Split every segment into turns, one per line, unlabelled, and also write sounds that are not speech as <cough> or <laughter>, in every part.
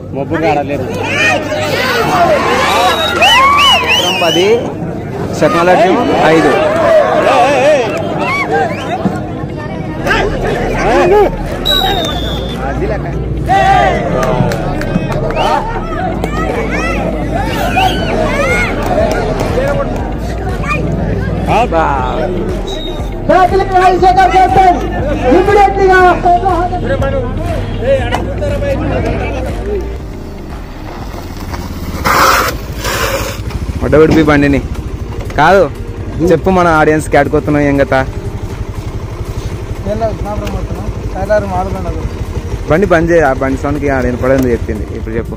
మొబ్బు ఆడలేదు
చిత్రం పది శకలక్ష్యం ఐదు ఒడబడిపి బండిని. కాదు చెప్పు మన ఆడియన్స్ ఆడుకోతున్నాం ఏం కదా బండి బంద్ చేయ బండి సౌండ్కి ఆడ వినపడేది చెప్పింది. ఇప్పుడు చెప్పు.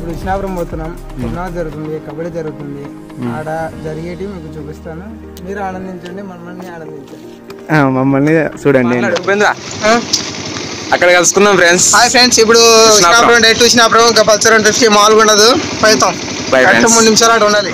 ఇప్పుడు విష్ణాపురం పోతున్నాం. పునాది జరుగుతుంది కబడ్డీ జరుగుతుంది. ఆడ జరిగేటి మీకు చూపిస్తాను. మీరు ఆనందించండి మనల్ని ఆనందించండి.
ఆ, మమ్మల్ని చూడండి. అక్కడ కలుసుకుందాం ఫ్రెండ్స్
హాయ్ ఫ్రెండ్స్ ఇప్పుడు
విష్ణాపురం.
డైరెక్ట్ విష్ణాపురం ఇంకా పల్సర్ వన్ ఫిఫ్టీ మామూలుగా ఉండదు. పైతాం. మూడు నిమిషాలు అటు ఉండాలి.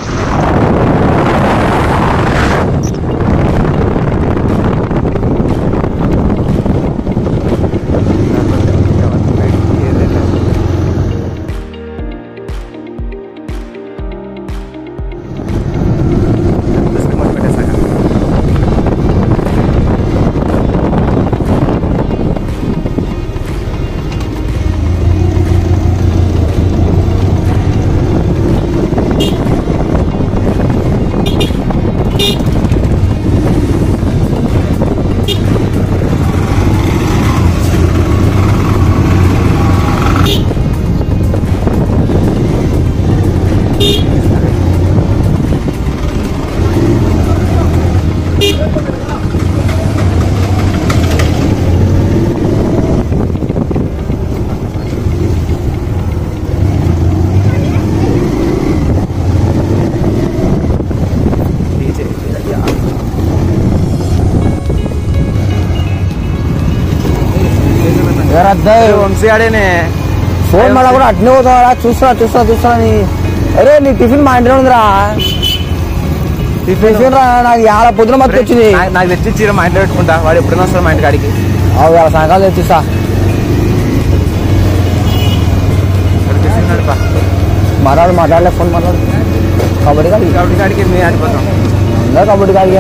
వంశీ ఆడేనే.
ఫోన్ మళ్ళా కూడా అట్నే పోతావా చూస్తున్నా చూస్తున్నా చూస్తున్నా నీ. అరే నీ టిఫిన్ మా ఇంట్లో ఉందిరా. టిఫిన్? రా నాకు యాడ పొద్దున మత్తు వచ్చింది.
నాకు- నాకు తెచ్చి చీర మా ఇంట్లో పెట్టుకుంటా. వాడు ఎప్పుడైనా వస్తాడు మా ఇంటి కాడికి
అవు ఇవాళ సాయంకాలం తెచ్చిస్తా. మాట్లాడు మాట్లాడలే ఫోన్ మాట్లాడు. కబడ్డీ కాడికి.
కాబట్టి కాడికి మేము ఆడిపోతాం.
అందరూ కబడ్డీ కాడికి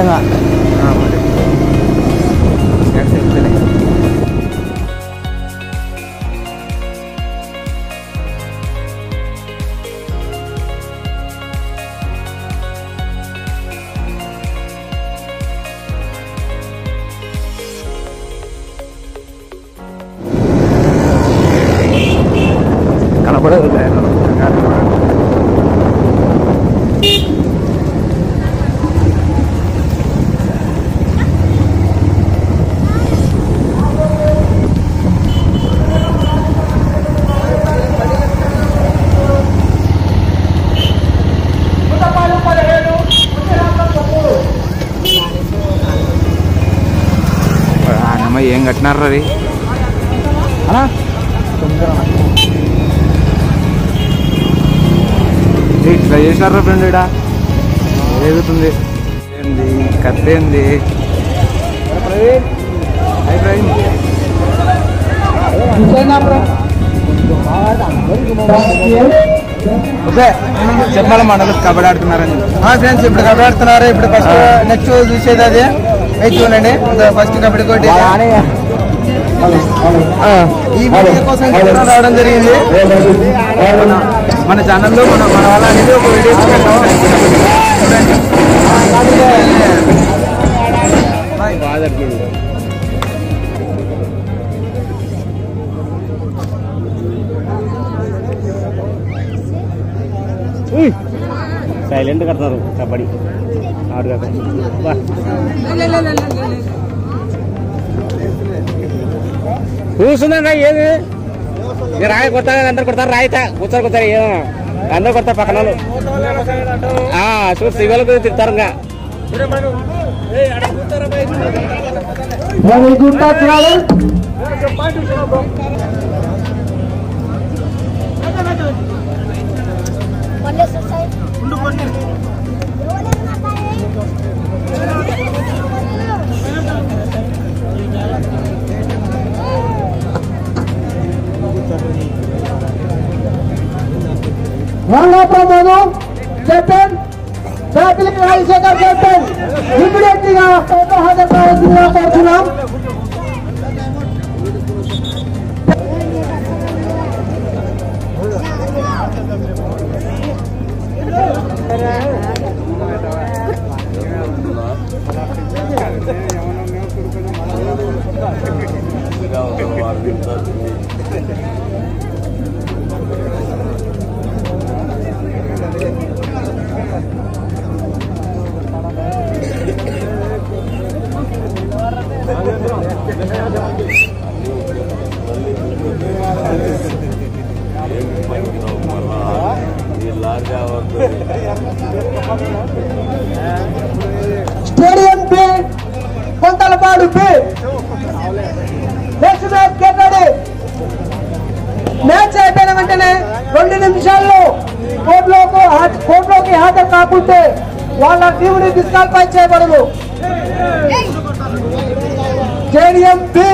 ఏం కట్టినారు అది. ఇట్లా చేసినారా ఫ్రెండ్ ఇడా ఏగుతుంది. ఏంది? కత్తి ఏంది చెప్పాలి మనకు కబడ్డీ ఆడుతున్నారని.
ఫ్రెండ్స్ ఇప్పుడు కబడ్డీ ఆడుతున్నారు? ఇప్పుడు ఫస్ట్ నెక్స్ట్ చూసేది అది. చూడండి. ఫస్ట్ కబడ్డీ కోటి. ఈ వీడియో కోసం రావడం జరిగింది.
మన ఛానల్లో మన మన వాళ్ళ అనేది ఒక వీడియో
సైలెంట్ కడతారు కబడ్డీ. ఆరు కాదు ఏది? మీరు రాయి కొడతారు అందరు కొడతారు? రాయితా కూర్చొని కొడతారు ఏదన్నా అందరు కొడతారు పక్కన చూసి ఇవాళ తిరుగుతారు ఇంకా.
Very good Walaupun Japan, Republik Malaysia dan Japan, immediately now, Toto has a power to the Portugal. Yeah. గా కోర్టు హాజరు కావాల్సిందిగా కోరుతున్నాం స్టేడియం కోర్టులోకి కాకుంటే వాళ్ళ టీముని డిస్కాల్ఫై చేయబడదు జేడిఎం బి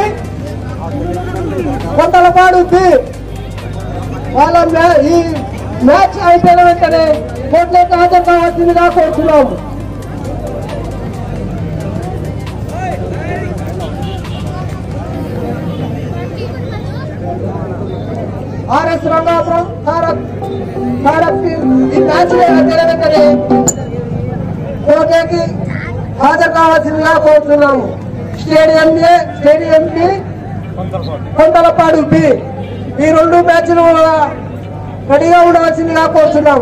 కొంతలపాడు బి వాళ్ళ ఈ మ్యాచ్ అయిపోయిన వెంటనే కోర్టులోకి హాజరు కావాల్సిందిగా కోరుతున్నాము ఆర్ఎస్ రంగాపురం ఈ వెంటనే కోర్టుకి హాజరు కావాల్సిందిగా కోరుతున్నాము. Stadium A stadium B Kondalapadu B. ఈ రెండు మ్యాచ్లు రెడీగా ఉండవలసిందిగా కోరుతున్నాం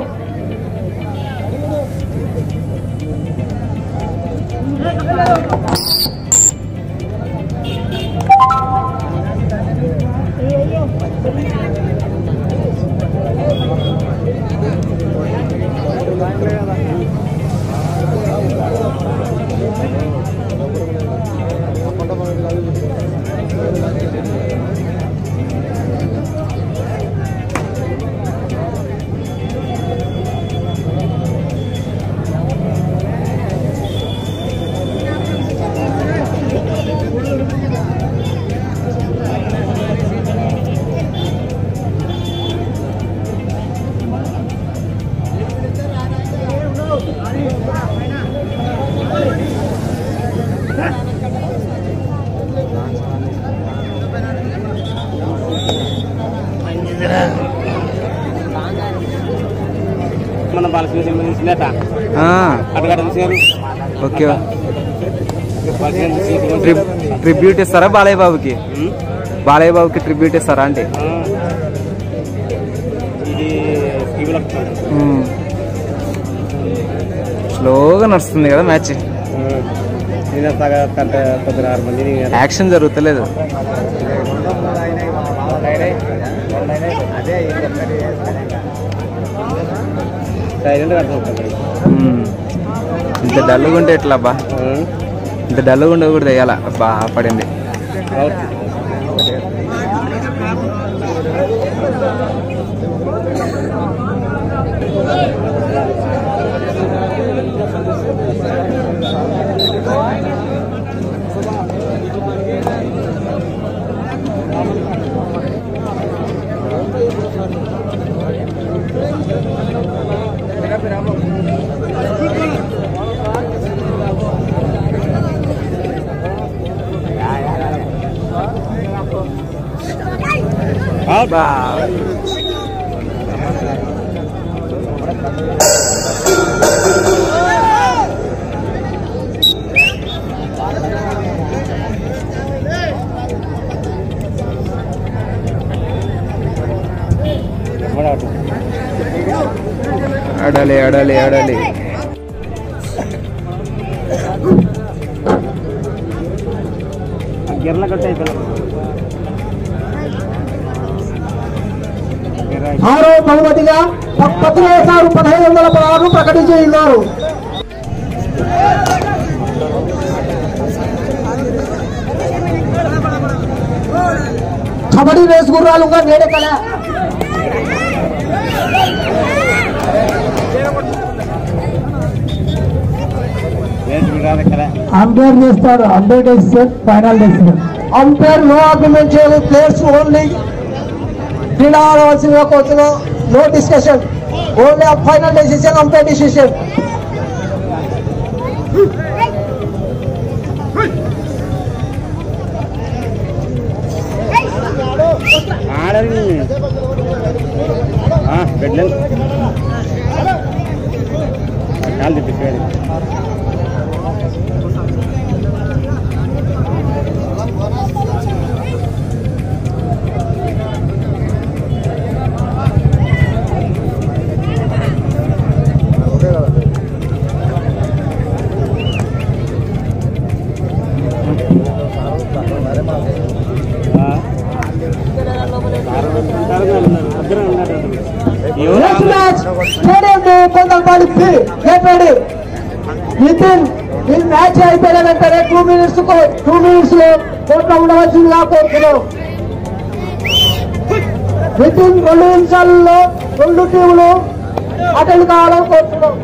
మన
ఓకే. ట్రిబ్యూట్ ఇస్తారా బాలయ్య బాబుకి? బాలయ్య బాబుకి ట్రిబ్యూట్ ఇస్తారా అంటే? ఉమ్. స్లోగా నడుస్తుంది కదా మ్యాచ్. యాక్షన్ జరుగుతలేదు. ఇంత డల్గా ఉంటే ఎట్లా బా ఇంత డల్గా ఉండకూడదు వేయాల బా పడింది Bob. Bob. ಅಡಲೆ ಅಡಲೆ
ಅಡಲೆ ಗೆರ್ಲ ಕಟ್ಟ
ఆరో బహుమతిగా సారు పదహైదు వందల పదహారు ప్రకటించి ఉన్నారు కబడ్డీ రేసు గుర్రాలుగా వేడుకల అంపైర్ చేస్తాడు. Umpire decision final decision umpire no argument చేయదు ప్లేయర్స్ ఓన్లీ క్రీడా ఆడవలసిందిగా కోరుతున్నాం no discussion only final decision అంతే డిసిషన్
ఆడని
నితిన్ ఈ మ్యాచ్ అయిపోయిన వెంటనే టూ మినిట్స్ టూ మినిట్స్లో కోర్టులో ఉండవలసిందిగా కోరుతున్నాం. నితిన్ రెండు నిమిషాలలో రెండు టీములు అటెండ్ కావాలని కోరుతున్నాం.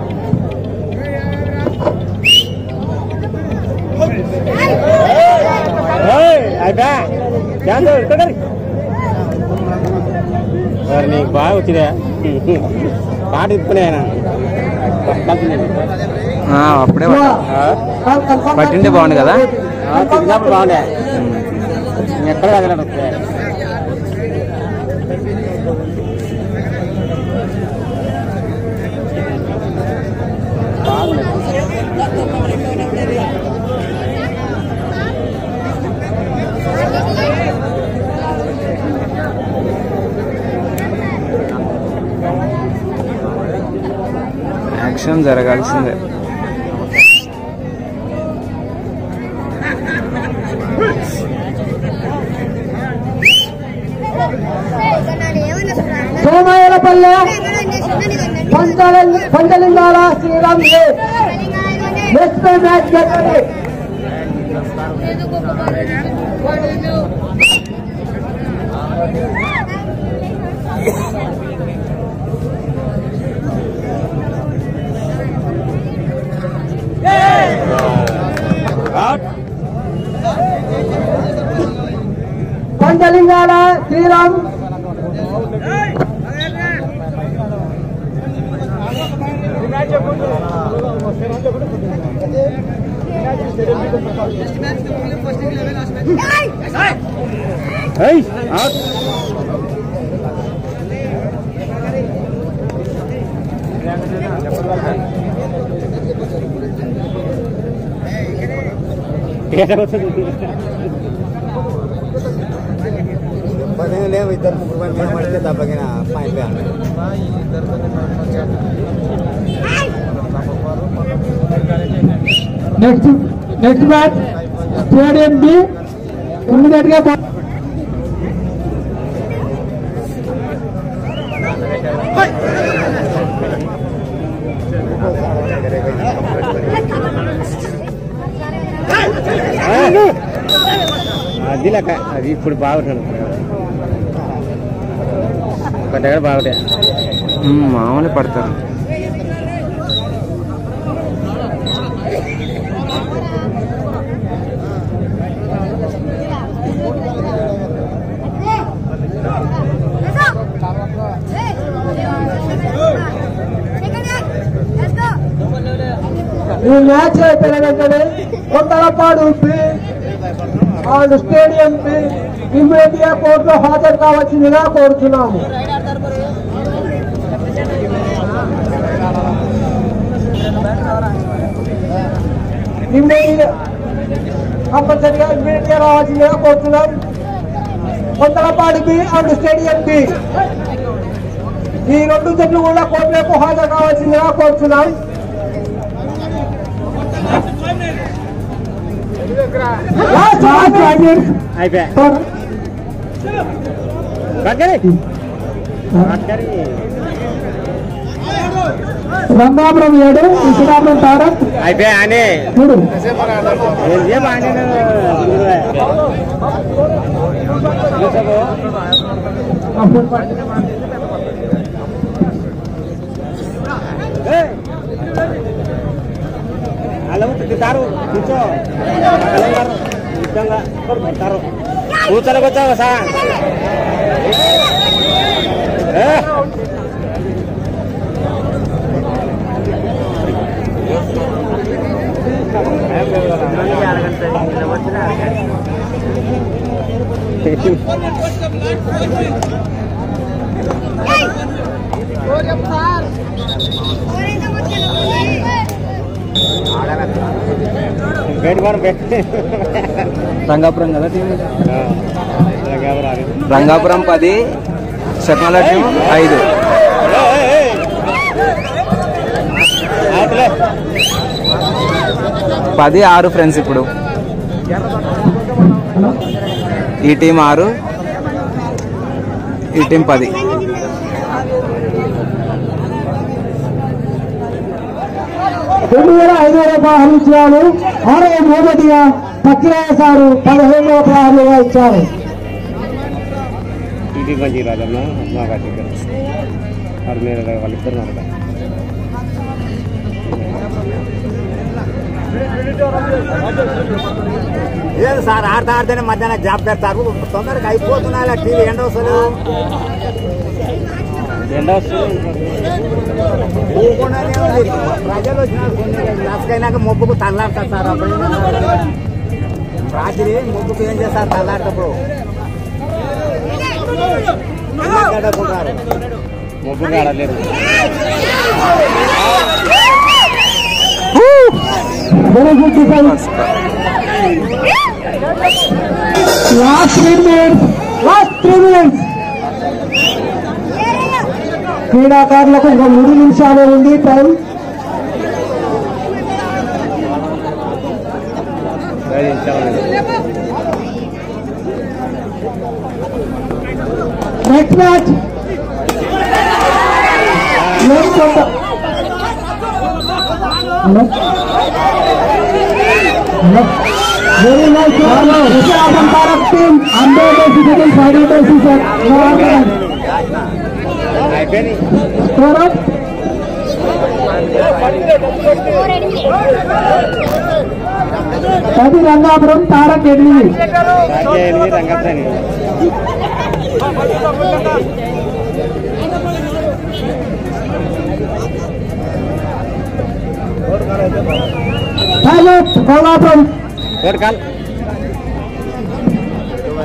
మరి నీకు బాగా వచ్చిందా? <laughs> పాట ఇప్పుడే ఆయన
అప్పుడే పట్ట- పట్టింటే బాగుండు కదా?
బాగుండే. ఎక్కడ తగలడు
యాక్షన్ జరగాల్సిందే.
संचालन द्वारा श्रीराम ने नेक्स्ट मैच खेलेंगे Panchalingala Sriram. Next match get ready Panchalingala Sriram
లేవు ఇద్దరు ముగ్గురు మంది మనం పడితే తప్పకిన
point next next match stadium B ఇమ్మీడియట్గా బా-
అది లెక్క అది ఇప్పుడు బాగుంటాను ఒక దగ్గర బాగుంటాయి
మామూలు పడతారు.
ఈ మ్యాచ్ అయిపోయిన వెంటనే Kondalapadu B and stadium B ఇమ్మీడియట్గా కోర్టులో హాజరు కావాల్సిందిగా కోరుతున్నాము ఇమ్మీడియట్ కంపల్సరిగా ఇమ్మీడియట్గా రావాల్సిందిగా కోరుతున్నాం Kondalapadu B and stadium B ఈ రెండు జట్లు కూడా కోర్టులకు హాజరు కావాల్సిందిగా కోరుతున్నాం Last five minutes
అయిపోయా
for
పక్కనే పక్కనే
రంగాపురం ఏడు విశాఖపట్నం తారక్
అయిపోయా అని
మూడు
ఏ బాగానే అలా తింటారు కూర్చో యుద్ధంగా తింటారు కూర్చోలకు వచ్చావు సార్ బయట కూడా బయట
రంగాపురం కదా టీం
రంగాపురం
రంగాపురం పది శపనాల టీం ఐదు
ఆటలే
పది ఆరు ఫ్రెండ్స్ ఇప్పుడు ఈ టీం ఆరు ఈ టీం పది
రెండు వేల ఐదు వేల పదహారు ఆరో మొదటిగా పక్కిరాయ సారు పదిహేను వేల ఇచ్చారు
ఇది మంచి రాజన్న వాళ్ళిద్దరు
లేదు సార్ ఆడతా ఆడితేనే మధ్యాహ్నం జాబ్ పెడతారు. తొందరగా అయిపోతున్నాయి టీవీ ఎండ వస్తలేదు.
వస్తుంది.
ప్రజలు లాస్కైనాక మొబ్బుకు తల్లాడతారు సార్. అప్పుడు? రాత్రి మొబ్బుకు ఏం చేస్తారు? తల్లాడటప్పుడు.
మొబ్బు కాడలేదు
very good defence last three minutes last three minutes క్రీడాకారులకు ఇంకా మూడు నిమిషాలు ఉంది time next match Halo? Halo? Very nice. Ini akan taruh tim. Anda presiden final presiden.
Silakan.
Score up.
Tadi
Rangapuram ini.
Ini Kolapuram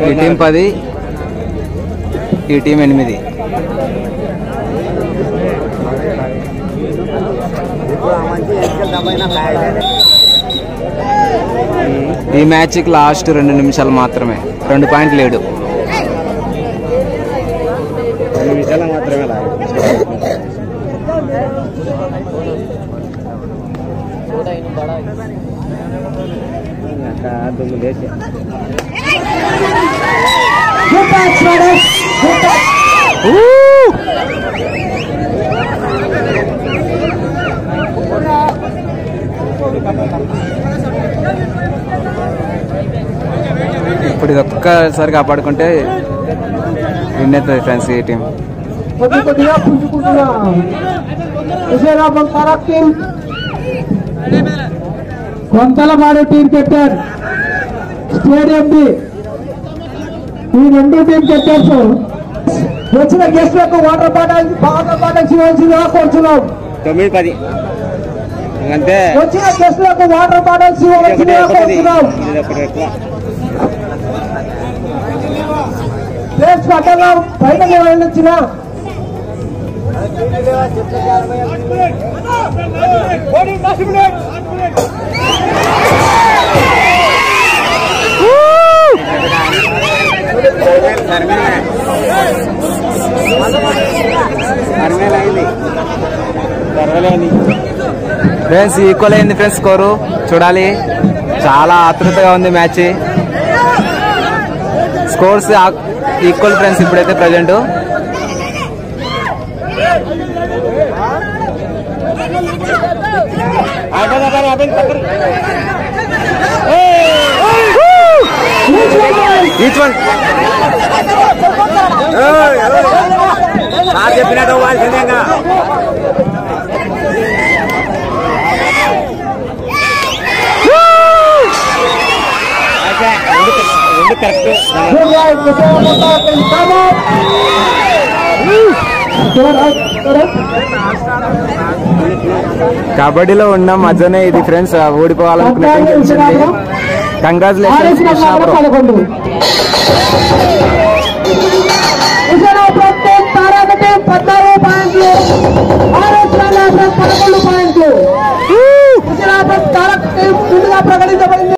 ఈ team పది ఈ team ఎనిమిది. ఈ మ్యాచ్కి లాస్ట్ రెండు నిమిషాలు మాత్రమే. రెండు పాయింట్ లేడు
రెండు నిమిషాలు మాత్రమే లాగా అక్కడ దుమ్ము లేచి
good match brothers good match
ఇప్పుడు ఇది ఒక్కసారి కాపాడుకుంటే విన్ అవుతుంది ఫ్రెండ్స్ ఈ టీం.
కొద్ది కొద్దిగా పుంజుకుంటున్నాం. Vijayaramam Tarak team. Kondalapadu team captain stadium the ఈ రెండు టీం కెప్టెన్స్ వచ్చిన గెస్ట్లకు వాటర్ బాటిల్ వాటర్ బాటిల్స్ ఇవ్వాల్సిందిగా కోరుచున్నాం.
తొమ్మిది పది. అంతే
వచ్చిన గెస్ట్లకు వాటర్ బాటిల్స్ ఇవ్వాల్సిందిగా కోరుచున్నాం. ప్లేస్ బయటకు వెళ్ళొచ్చిన
అరవై అయింది అరవై
ఫ్రెండ్స్ ఈక్వల్ అయింది ఫ్రెండ్స్ స్కోరు చూడాలి. చాలా ఆతృతగా ఉంది మ్యాచ్. స్కోర్స్ ఈక్వల్ ఫ్రెండ్స్ ఇప్పుడైతే ప్రజెంట్ ఈచ్ వన్
సార్ చెప్పినట్టు వాల్సిందేగా
రెండు
కబడ్డీలో ఉన్న మధ్యనే ఇది ఫ్రెండ్స్ ఓడిపోవాలనుకునే గెలిచింది కంగ్రాచులేషన్స్ కృష్ణ బ్రో
పదకొండు హుసేనాబాద్ టీం తారాక టీం పద్నాలుగు పాయింట్లు ఆర్ఎస్ రాజా పదకొండు పాయింట్లు హుసేనాబాద్ తారక్ టీం ముందుగా ప్రకటించబడింది